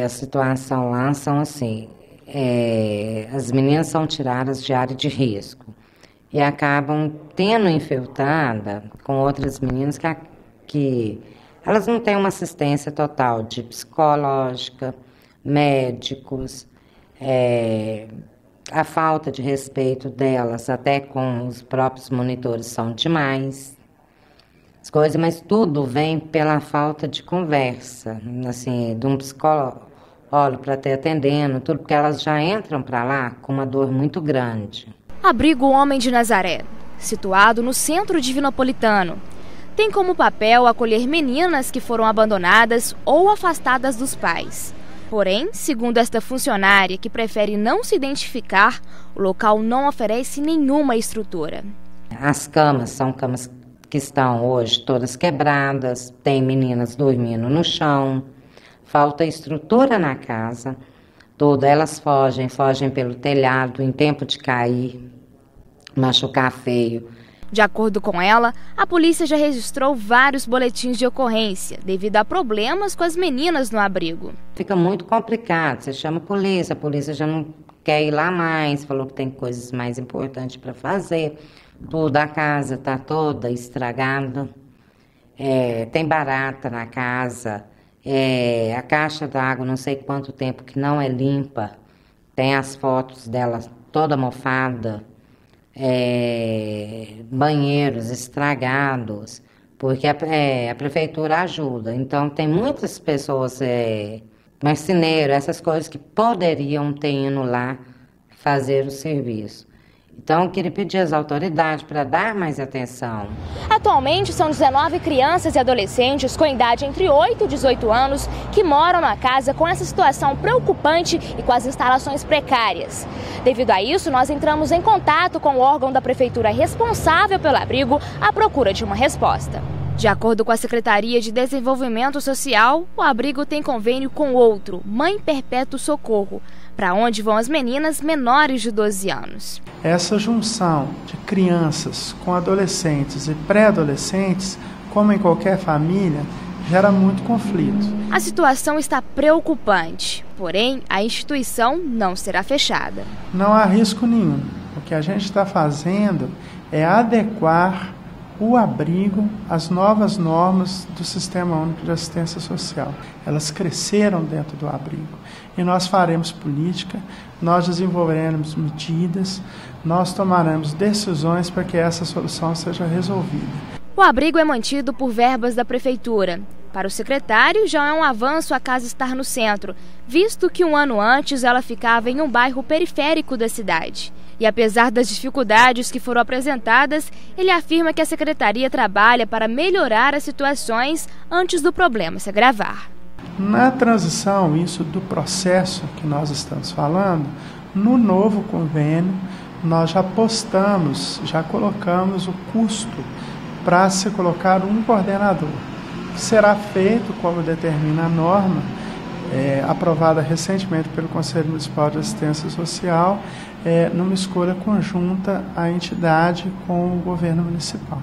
que a situação lá são assim, é, as meninas são tiradas de área de risco e acabam tendo infiltrada com outras meninas que, que elas não têm uma assistência total de psicológica, médicos, é, a falta de respeito delas até com os próprios monitores são demais. As coisas, mas tudo vem pela falta de conversa, assim, de um psicólogo para ter atendendo, tudo porque elas já entram para lá com uma dor muito grande. Abrigo Homem de Nazaré, situado no centro divinopolitano. Tem como papel acolher meninas que foram abandonadas ou afastadas dos pais. Porém, segundo esta funcionária, que prefere não se identificar, o local não oferece nenhuma estrutura. As camas são camas que estão hoje todas quebradas, tem meninas dormindo no chão, falta estrutura na casa, todas elas fogem, fogem pelo telhado em tempo de cair, machucar feio. De acordo com ela, a polícia já registrou vários boletins de ocorrência devido a problemas com as meninas no abrigo. Fica muito complicado. Você chama a polícia, a polícia já não quer ir lá mais, falou que tem coisas mais importantes para fazer. Toda a casa está toda estragada. É, tem barata na casa. É, a caixa d'água, não sei quanto tempo que não é limpa. Tem as fotos dela toda mofada é, banheiros estragados, porque a, é, a, prefeitura ajuda. Então, tem muitas pessoas, é, marceneiros, essas coisas que poderiam ter ido lá fazer o serviço. Então, queria pedir às autoridades para dar mais atenção. Atualmente, são 19 crianças e adolescentes com idade entre 8 e 18 anos que moram na casa com essa situação preocupante e com as instalações precárias. Devido a isso, nós entramos em contato com o órgão da prefeitura responsável pelo abrigo à procura de uma resposta. De acordo com a Secretaria de Desenvolvimento Social, o abrigo tem convênio com outro, Mãe Perpétuo Socorro, para onde vão as meninas menores de 12 anos. Essa junção de crianças com adolescentes e pré-adolescentes, como em qualquer família, gera muito conflito. A situação está preocupante, porém a instituição não será fechada. Não há risco nenhum. O que a gente está fazendo é adequar o abrigo às novas normas do Sistema Único de Assistência Social. Elas cresceram dentro do abrigo e nós faremos política, nós desenvolveremos medidas, nós tomaremos decisões para que essa solução seja resolvida. O abrigo é mantido por verbas da Prefeitura. Para o secretário, já é um avanço a casa estar no centro, visto que um ano antes ela ficava em um bairro periférico da cidade. E apesar das dificuldades que foram apresentadas, ele afirma que a secretaria trabalha para melhorar as situações antes do problema se agravar. Na transição, isso do processo que nós estamos falando, no novo convênio, nós já postamos, já colocamos o custo para se colocar um coordenador. Será feito, como determina a norma, é, aprovada recentemente pelo Conselho Municipal de Assistência Social, é, numa escolha conjunta à entidade com o governo municipal.